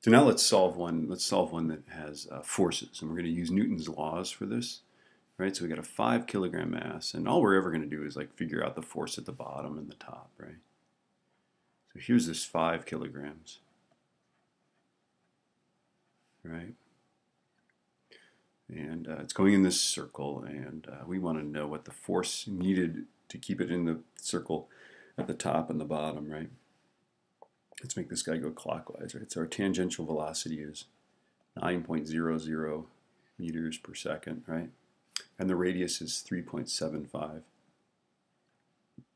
So now let's solve one. Let's solve one that has uh, forces, and we're going to use Newton's laws for this, right? So we got a five kilogram mass, and all we're ever going to do is like figure out the force at the bottom and the top, right? So here's this five kilograms, right? And uh, it's going in this circle, and uh, we want to know what the force needed to keep it in the circle at the top and the bottom, right? Let's make this guy go clockwise, right? So our tangential velocity is 9.00 meters per second, right? And the radius is 3.75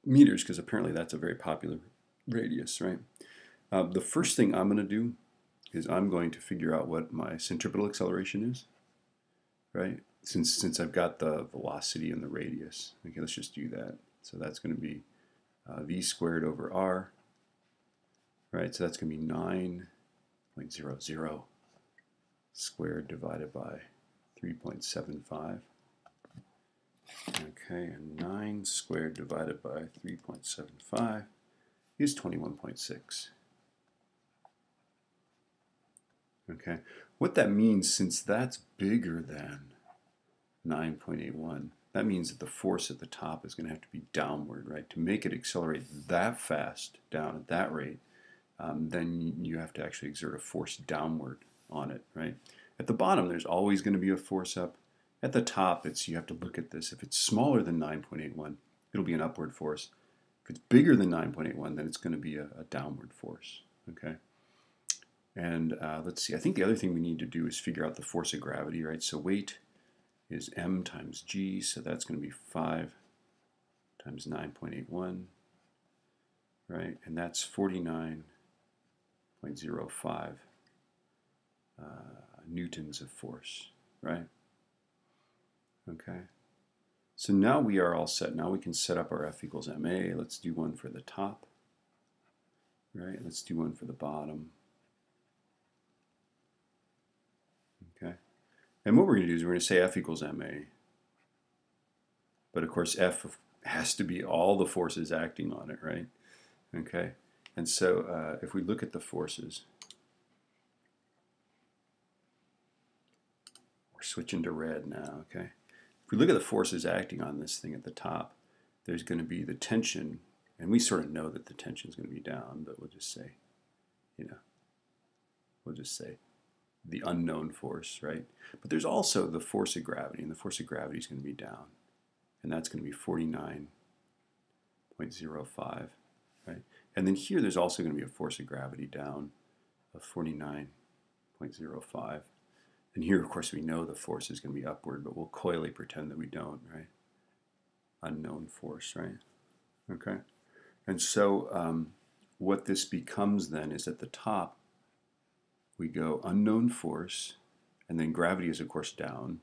meters, because apparently that's a very popular radius, right? Uh, the first thing I'm going to do is I'm going to figure out what my centripetal acceleration is, right? Since, since I've got the velocity and the radius. Okay, let's just do that. So that's going to be uh, v squared over r right? So that's going to be 9.00 squared divided by 3.75. Okay, and 9 squared divided by 3.75 is 21.6. Okay, what that means, since that's bigger than 9.81, that means that the force at the top is going to have to be downward, right? To make it accelerate that fast down at that rate, um, then you have to actually exert a force downward on it, right? At the bottom, there's always going to be a force up. At the top, it's you have to look at this. If it's smaller than 9.81, it'll be an upward force. If it's bigger than 9.81, then it's going to be a, a downward force, okay? And uh, let's see, I think the other thing we need to do is figure out the force of gravity, right? So weight is m times g, so that's going to be 5 times 9.81, right? And that's 49 0.05 uh, newtons of force, right? Okay. So now we are all set. Now we can set up our F equals ma. Let's do one for the top, right? Let's do one for the bottom. Okay. And what we're going to do is we're going to say F equals ma. But of course, F has to be all the forces acting on it, right? Okay. And so uh, if we look at the forces, we're switching to red now, okay? If we look at the forces acting on this thing at the top, there's going to be the tension, and we sort of know that the tension is going to be down, but we'll just say, you know, we'll just say the unknown force, right? But there's also the force of gravity, and the force of gravity is going to be down, and that's going to be 49.05, right? And then here there's also going to be a force of gravity down of 49.05. And here, of course, we know the force is going to be upward, but we'll coyly pretend that we don't, right? Unknown force, right? Okay. And so um, what this becomes then is at the top, we go unknown force, and then gravity is, of course, down.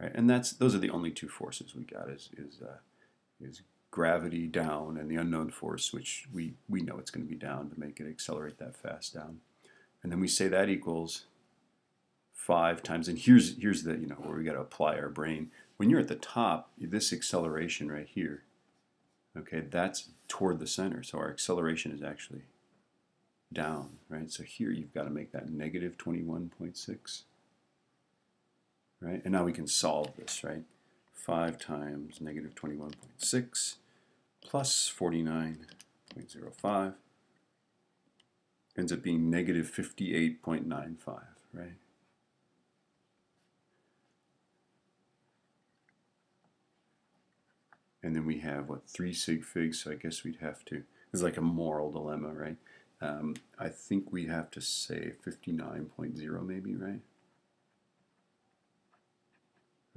Right? And that's those are the only two forces we got is, is uh, is gravity down and the unknown force, which we, we know it's going to be down to make it accelerate that fast down. And then we say that equals 5 times, and here's, here's the, you know, where we got to apply our brain. When you're at the top, this acceleration right here, okay, that's toward the center. So our acceleration is actually down, right? So here you've got to make that negative 21.6, right? And now we can solve this, right? 5 times negative 21.6 plus 49.05 ends up being negative 58.95, right? And then we have, what, 3 sig figs, so I guess we'd have to, it's like a moral dilemma, right? Um, I think we have to say 59.0 maybe, right?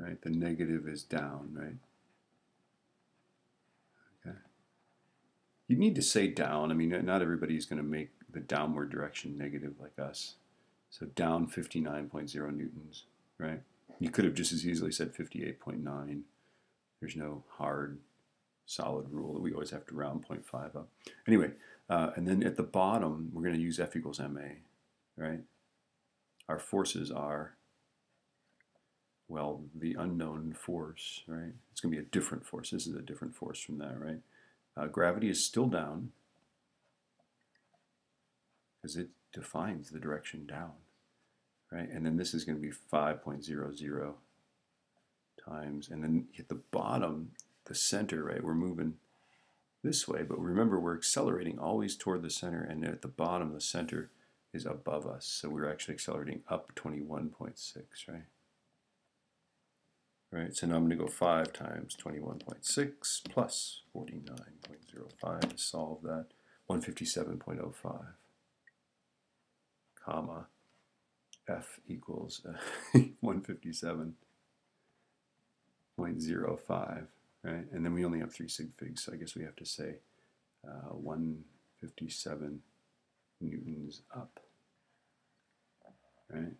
Right? The negative is down, right? Okay. You need to say down. I mean, not everybody's going to make the downward direction negative like us. So down 59.0 newtons, right? You could have just as easily said 58.9. There's no hard, solid rule that we always have to round 0.5 up. Anyway, uh, and then at the bottom, we're going to use F equals ma, right? Our forces are well, the unknown force, right? It's going to be a different force. This is a different force from that, right? Uh, gravity is still down. because it defines the direction down, right? And then this is going to be 5.00 times, and then at the bottom, the center, right? We're moving this way, but remember we're accelerating always toward the center, and at the bottom, the center is above us, so we're actually accelerating up 21.6, right? Right, so now I'm going to go 5 times 21.6 plus 49.05 to solve that. 157.05 comma f equals uh, 157.05 right and then we only have three sig figs so I guess we have to say uh, 157 newtons up right